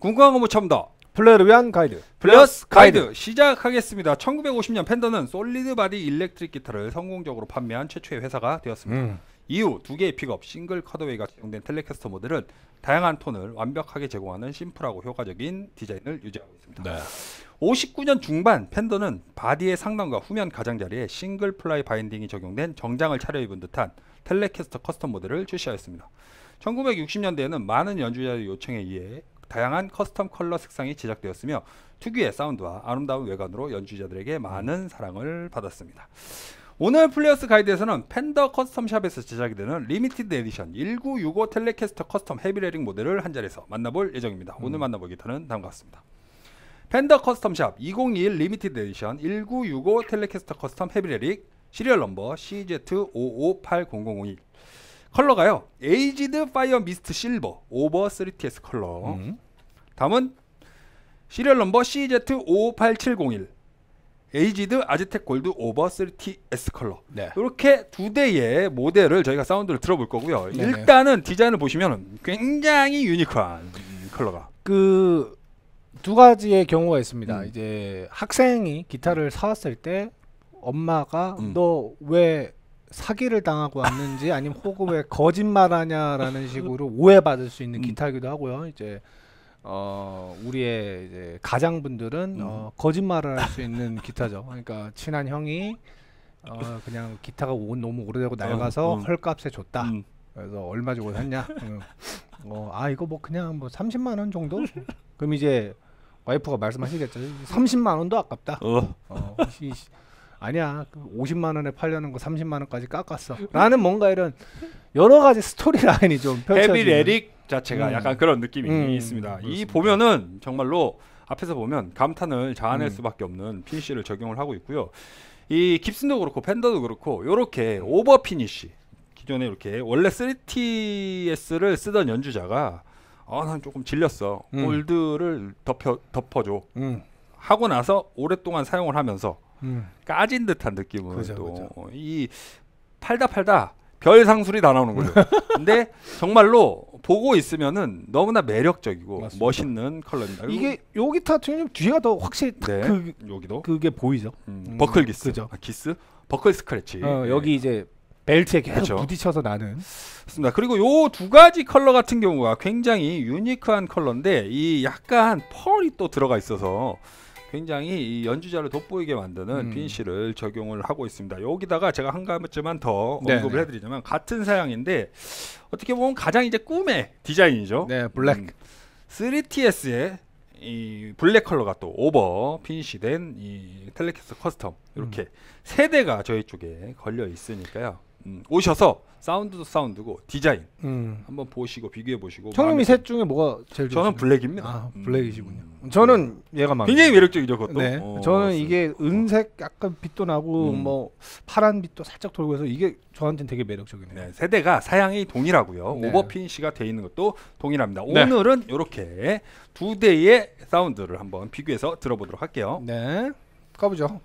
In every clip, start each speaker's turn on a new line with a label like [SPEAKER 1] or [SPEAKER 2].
[SPEAKER 1] 궁금한 거 못 참다.
[SPEAKER 2] 플레이어를 위한 가이드.
[SPEAKER 1] Players Guide 시작하겠습니다. 1950년 펜더는 solid body electric 기타를 성공적으로 판매한 최초의 회사가 되었습니다.
[SPEAKER 2] 음.
[SPEAKER 1] 이후 두 개의 픽업, single cutaway가 제공된 텔레캐스터 모델은 다양한 톤을 완벽하게 제공하는 심플하고 효과적인 디자인을 유지하고 있습니다.
[SPEAKER 2] 네.
[SPEAKER 1] 59년 중반 펜더는 body의 상단과 후면 가장자리에 single ply binding이 적용된 정장을 차려입은 듯한 텔레캐스터 Custom 모델을 출시하였습니다. 1960년대에는 많은 연주자의 요청에 의해 다양한 custom 컬러 색상이 제작되었으며 특유의 사운드와 아름다운 외관으로 연주자들에게 많은 사랑을 받았습니다. 오늘 Players Guide에서는 Fender Custom Shop에서 제작이 되는 Limited Edition 1965 Telecaster Custom Heavy Relic 모델을 한 자리에서 만나볼 예정입니다. 오늘 만나볼 기타는 다음과 같습니다. Fender Custom Shop 2021 Limited Edition 1965 Telecaster Custom Heavy Relic serial number CZ5580001 컬러가요 Aged Fire Mist Silver over 3TS 컬러
[SPEAKER 2] 음.
[SPEAKER 1] 다음은 serial number CZ58701 Aged Aztec Gold over 3TS 컬러
[SPEAKER 2] 네.
[SPEAKER 1] 이렇게 두 대의 모델을 저희가 사운드를 들어볼 거고요
[SPEAKER 2] 네네.
[SPEAKER 1] 일단은 디자인을 보시면 굉장히 유니크한 컬러가
[SPEAKER 2] 그 두 가지의 경우가 있습니다.
[SPEAKER 1] 음.
[SPEAKER 2] 이제 학생이 기타를 사왔을 때 엄마가
[SPEAKER 1] 음.
[SPEAKER 2] 너왜 사기를 당하고 왔는지 아니면 혹은 왜 거짓말하냐라는 식으로 오해받을 수 있는
[SPEAKER 1] 음.
[SPEAKER 2] 기타이기도 하고요. 이제 어 우리의 이제 가장분들은
[SPEAKER 1] 음.
[SPEAKER 2] 어, 거짓말을 할 수 있는 기타죠. 그러니까 친한 형이 어 그냥 기타가 오, 너무 오래되고 낡아서
[SPEAKER 1] 음.
[SPEAKER 2] 헐값에 줬다.
[SPEAKER 1] 음.
[SPEAKER 2] 그래서 얼마 주고 샀냐? 음. 어, 아 이거 뭐 그냥 뭐 30만 원 정도? 그럼 이제 와이프가 말씀하시겠죠. 30만 원도 아깝다.
[SPEAKER 1] 어.
[SPEAKER 2] 어, 시, 시, 아니야. 그 50만 원에 팔려는 거 30만 원까지 깎았어. 라는 뭔가 이런 여러 가지 storyline이 좀 펼쳐지는.
[SPEAKER 1] Heavy Relic 자체가
[SPEAKER 2] 음.
[SPEAKER 1] 약간 그런 느낌이
[SPEAKER 2] 음,
[SPEAKER 1] 있습니다. 이
[SPEAKER 2] 그렇습니다.
[SPEAKER 1] 보면은 정말로 앞에서 보면 감탄을 자아낼
[SPEAKER 2] 음.
[SPEAKER 1] 수밖에 없는 finish를 적용을 하고 있고요. 이 Gibson도 그렇고 Fender도 그렇고 이렇게 over finish 기존에 이렇게 원래 3TS를 쓰던 연주자가 아난 조금 질렸어
[SPEAKER 2] 음.
[SPEAKER 1] 골드를 덮여 덮어줘
[SPEAKER 2] 음,
[SPEAKER 1] 하고 나서 오랫동안 사용을 하면서
[SPEAKER 2] 음.
[SPEAKER 1] 까진 듯한 느낌은
[SPEAKER 2] 그죠, 그죠.
[SPEAKER 1] 또이 팔다 팔다 별 상술이 다 나오는 거죠. 근데 정말로 보고 있으면은 너무나 매력적이고
[SPEAKER 2] 맞습니다.
[SPEAKER 1] 멋있는 컬러입니다.
[SPEAKER 2] 이게 기타 같은 경우는 뒤가 더 확실히 탁
[SPEAKER 1] 네,
[SPEAKER 2] 그,
[SPEAKER 1] 여기도
[SPEAKER 2] 그게 보이죠.
[SPEAKER 1] 음,
[SPEAKER 2] 음,
[SPEAKER 1] 버클 기스,
[SPEAKER 2] 그죠.
[SPEAKER 1] 아, 기스, 버클 스크래치.
[SPEAKER 2] 어,
[SPEAKER 1] 네,
[SPEAKER 2] 여기 이제 벨트에 계속
[SPEAKER 1] 그쵸.
[SPEAKER 2] 부딪혀서 나는.
[SPEAKER 1] 맞습니다. 그리고 요 두 가지 컬러 같은 경우가 굉장히 유니크한 컬러인데 이 약간 펄이 또 들어가 있어서 굉장히 이 연주자를 돋보이게 만드는
[SPEAKER 2] 음.
[SPEAKER 1] finish를 적용을 하고 있습니다. 여기다가 제가 한 가지만 더
[SPEAKER 2] 네네.
[SPEAKER 1] 언급을 해드리자면 같은 사양인데 어떻게 보면 가장 이제 꿈의 디자인이죠.
[SPEAKER 2] 네, 블랙.
[SPEAKER 1] 음, 3TS의 이 블랙 컬러가 또 over finish된 이 Telecaster Custom 이렇게 세 대가 저희 쪽에 걸려 있으니까요. 음, 오셔서 사운드도 사운드고 디자인
[SPEAKER 2] 음.
[SPEAKER 1] 한번 보시고 비교해 보시고
[SPEAKER 2] 형님이 셋 중에 뭐가 제일
[SPEAKER 1] 저는
[SPEAKER 2] 좋으세요?
[SPEAKER 1] 블랙입니다.
[SPEAKER 2] 아,
[SPEAKER 1] 음.
[SPEAKER 2] 블랙이시군요. 저는 얘가 마음에
[SPEAKER 1] 굉장히. 매력적이죠, 그것도.
[SPEAKER 2] 네.
[SPEAKER 1] 어,
[SPEAKER 2] 저는
[SPEAKER 1] 맞습니다.
[SPEAKER 2] 이게 은색 약간 빛도 나고
[SPEAKER 1] 음.
[SPEAKER 2] 뭐 파란 빛도 살짝 돌고 해서 이게 저한테는 되게 매력적이네요.
[SPEAKER 1] 네, 세대가 사양이 동일하고요.
[SPEAKER 2] 네.
[SPEAKER 1] over finish가 돼 있는 것도 동일합니다.
[SPEAKER 2] 네.
[SPEAKER 1] 오늘은 이렇게 두 대의 사운드를 한번 비교해서 들어보도록 할게요.
[SPEAKER 2] 네. 가보죠.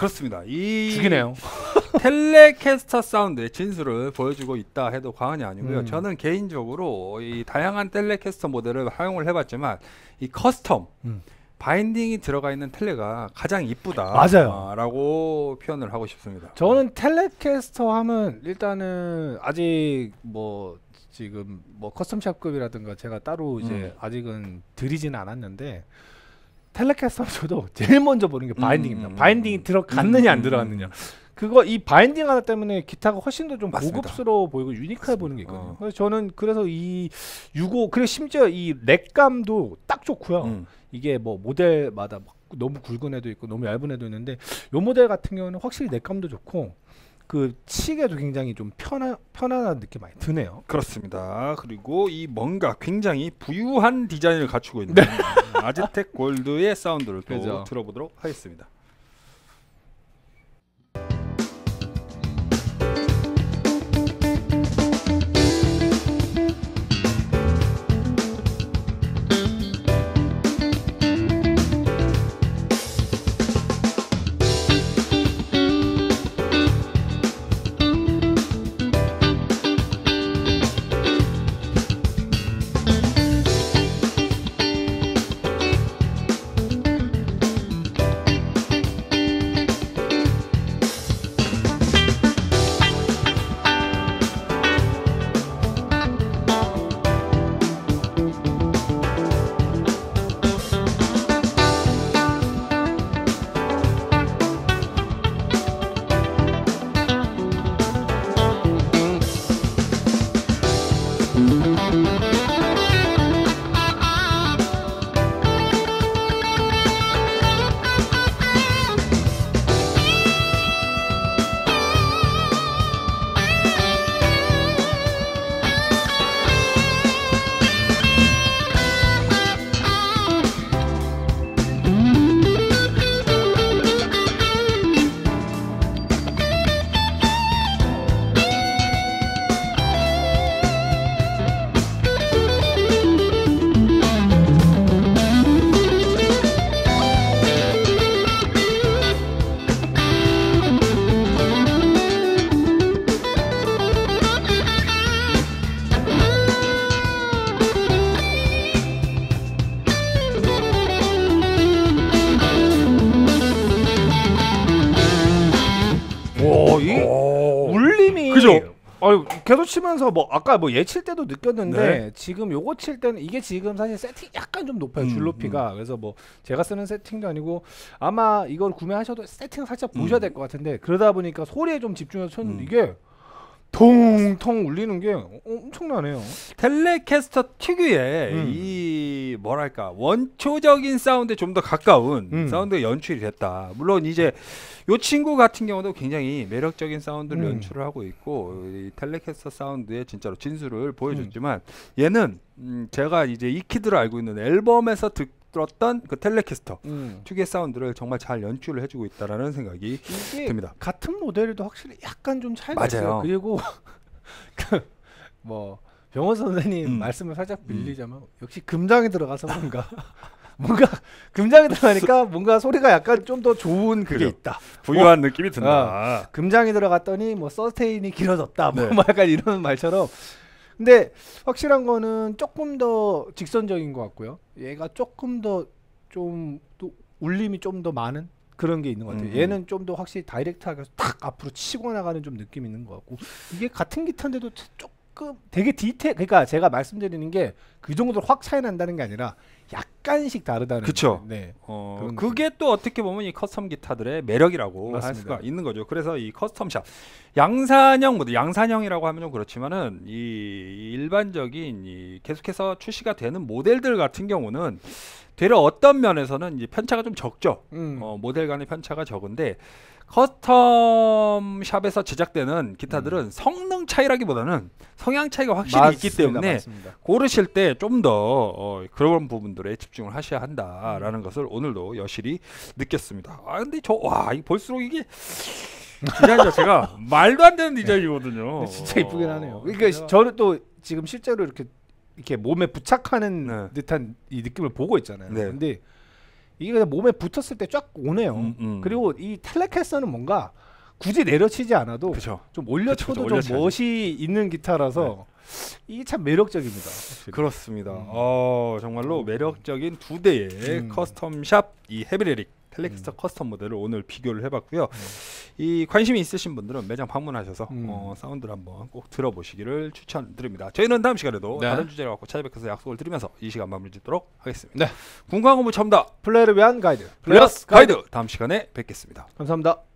[SPEAKER 1] 그렇습니다. 이
[SPEAKER 2] 죽이네요.
[SPEAKER 1] Telecaster 사운드의 진수를 보여주고 있다 해도 과언이 아니고요.
[SPEAKER 2] 음.
[SPEAKER 1] 저는 개인적으로 이 다양한 Telecaster 모델을 활용을 해봤지만 이 custom
[SPEAKER 2] 음.
[SPEAKER 1] binding이 들어가 있는 Tele가 가장 이쁘다.
[SPEAKER 2] 맞아요.
[SPEAKER 1] 아, 라고 표현을 하고 싶습니다.
[SPEAKER 2] 저는 Telecaster 하면 일단은 아직 뭐 지금 뭐 Custom Shop급이라든가 제가 따로 이제
[SPEAKER 1] 음.
[SPEAKER 2] 아직은 들이지는 않았는데 Telecaster 저도 제일 먼저 보는 게 binding입니다.
[SPEAKER 1] 음, 음,
[SPEAKER 2] binding이
[SPEAKER 1] 음.
[SPEAKER 2] 들어갔느냐
[SPEAKER 1] 음,
[SPEAKER 2] 안
[SPEAKER 1] 음,
[SPEAKER 2] 들어갔느냐.
[SPEAKER 1] 음.
[SPEAKER 2] 그거 이 binding 하나 때문에 기타가 훨씬 더 좀. 고급스러워 보이고 유니크해 보이는 게 있거든요.
[SPEAKER 1] 어.
[SPEAKER 2] 그래서 저는 그래서 이65 그리고 심지어 이 neck감도 딱 좋고요.
[SPEAKER 1] 음.
[SPEAKER 2] 이게 뭐 모델마다 막 너무 굵은 애도 있고 너무 얇은 애도 있는데 요 모델 같은 경우는 확실히 neck감도 좋고 그 치기에도 굉장히 좀 편한 편안한 느낌 많이 드네요.
[SPEAKER 1] 그렇습니다. 그리고 이 뭔가 굉장히 부유한 디자인을 갖추고 있는 아즈텍 골드의 사운드를 또
[SPEAKER 2] 네. 그죠.
[SPEAKER 1] 들어보도록 하겠습니다.
[SPEAKER 2] 이 울림이
[SPEAKER 1] 그죠?
[SPEAKER 2] 아유, 계속 치면서 뭐 아까 뭐 얘 칠 때도 느꼈는데
[SPEAKER 1] 네.
[SPEAKER 2] 지금 요거 칠 때는 이게 지금 사실 세팅 약간 좀 높아요
[SPEAKER 1] 음,
[SPEAKER 2] 줄 높이가 그래서 뭐 제가 쓰는 세팅도 아니고 아마 이걸 구매하셔도 세팅 살짝 보셔야
[SPEAKER 1] 음.
[SPEAKER 2] 될것 같은데 그러다 보니까 소리에 좀 집중해서 쳤는데
[SPEAKER 1] 음.
[SPEAKER 2] 이게 통통 울리는 게 엄청나네요.
[SPEAKER 1] 텔레캐스터 특유의
[SPEAKER 2] 음.
[SPEAKER 1] 이 뭐랄까 원초적인 사운드에 좀 더 가까운
[SPEAKER 2] 음.
[SPEAKER 1] 사운드가 연출이 됐다. 물론 이제 요 친구 같은 경우도 굉장히 매력적인 사운드를
[SPEAKER 2] 음.
[SPEAKER 1] 연출을 하고 있고 이 텔레캐스터 사운드의 진짜로 진수를 보여줬지만
[SPEAKER 2] 음.
[SPEAKER 1] 얘는 음 제가 이제 이 키드로 알고 있는 앨범에서 들었던 그 텔레캐스터
[SPEAKER 2] 음.
[SPEAKER 1] 특유의 사운드를 정말 잘 연출을 해주고 있다라는 생각이 듭니다.
[SPEAKER 2] 같은 모델에도 확실히 약간 좀 차이가
[SPEAKER 1] 맞아요.
[SPEAKER 2] 있어요. 그리고 그 뭐 병원 선생님
[SPEAKER 1] 음.
[SPEAKER 2] 말씀을 살짝 빌리자면 역시 금장에 들어가서 뭔가 뭔가 금장에 들어가니까 뭔가 소리가 약간 좀 더 좋은 그게
[SPEAKER 1] 그죠.
[SPEAKER 2] 있다.
[SPEAKER 1] 부유한 느낌이 든다.
[SPEAKER 2] 금장이 들어갔더니 뭐 서스테인이 길어졌다. 뭐,
[SPEAKER 1] 네.
[SPEAKER 2] 뭐 약간 이런 말처럼. 근데 확실한 거는 조금 더 직선적인 것 같고요. 얘가 조금 더 좀 또 울림이 좀 더 많은 그런 게 있는 것 같아요.
[SPEAKER 1] 음.
[SPEAKER 2] 얘는 좀 더 확실히 다이렉트하게 탁 앞으로 치고 나가는 좀 느낌이 있는 것 같고 이게 같은 기타인데도 조금 되게 디테일 그러니까 제가 말씀드리는 게 그 정도로 확 차이 난다는 게 아니라 약간씩 다르다는
[SPEAKER 1] 그쵸.
[SPEAKER 2] 네.
[SPEAKER 1] 어, 그게 또 어떻게 보면 이 custom 기타들의 매력이라고 할
[SPEAKER 2] 맞습니다.
[SPEAKER 1] 수가 있는 거죠. 그래서 이 Custom Shop 양산형 모델, 양산형이라고 하면 좀 그렇지만은 이 일반적인 이 계속해서 출시가 되는 모델들 같은 경우는 되려 어떤 면에서는 이제 편차가 좀 적죠.
[SPEAKER 2] 음.
[SPEAKER 1] 어, 모델 간의 편차가 적은데 Custom Shop에서 제작되는 기타들은 성능 차이라기보다는 성향 차이가 확실히 있기
[SPEAKER 2] 맞습니다.
[SPEAKER 1] 때문에
[SPEAKER 2] 맞습니다.
[SPEAKER 1] 고르실 때 좀더 어, 그런 부분들에 집중을 하셔야 한다라는 것을 오늘도 여실히 느꼈습니다. 아 근데 저와이 볼수록 이게 디자인 자체가 말도 안 되는 디자인이거든요.
[SPEAKER 2] 진짜 이쁘긴 하네요.
[SPEAKER 1] 어,
[SPEAKER 2] 그러니까 저는 또 지금 실제로 이렇게 이렇게 몸에 부착하는
[SPEAKER 1] 네.
[SPEAKER 2] 듯한 이 느낌을 보고 있잖아요.
[SPEAKER 1] 네.
[SPEAKER 2] 근데 이게 그냥 몸에 붙었을 때 쫙 오네요.
[SPEAKER 1] 음, 음.
[SPEAKER 2] 그리고 이 텔레캐스는 뭔가 굳이 내려치지 않아도
[SPEAKER 1] 그렇죠.
[SPEAKER 2] 좀 올려쳐도
[SPEAKER 1] 그쵸, 그쵸,
[SPEAKER 2] 좀.
[SPEAKER 1] 네.
[SPEAKER 2] 멋이 있는 기타라서 이게 참 매력적입니다. 확실히.
[SPEAKER 1] 그렇습니다. 어, 정말로 매력적인 두 대의
[SPEAKER 2] 음.
[SPEAKER 1] Custom Shop 이 Heavy Relic Telecaster Custom 모델을 오늘 비교를 해봤고요. 이 관심이 있으신 분들은 매장 방문하셔서
[SPEAKER 2] 음.
[SPEAKER 1] 어, 사운드를 한번 꼭 들어보시기를 추천드립니다. 저희는 다음 시간에도
[SPEAKER 3] 네.
[SPEAKER 1] 다른 주제를 갖고 찾아뵐 것을 약속을 드리면서 이 시간 마무리 짓도록 하겠습니다.
[SPEAKER 3] 네.
[SPEAKER 1] 군광 공부 첨다
[SPEAKER 2] 플레이어를 위한 가이드.
[SPEAKER 1] Players Guide 다음 시간에 뵙겠습니다.
[SPEAKER 2] 감사합니다.